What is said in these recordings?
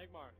Yo,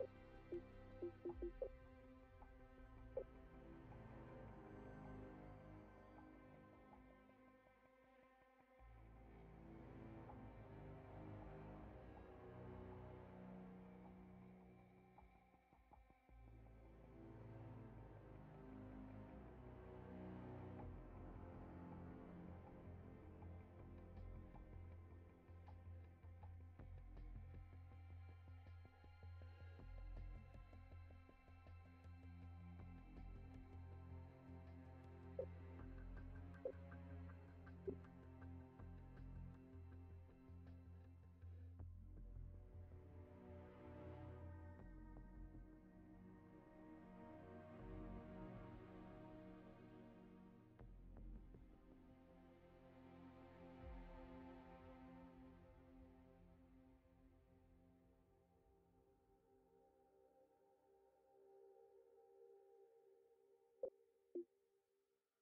Thank you.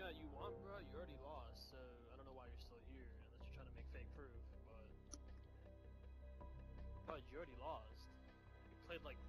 That you want, bro, you already lost, so I don't know why you're still here, unless you're trying to make fake proof, but... But you already lost. You played like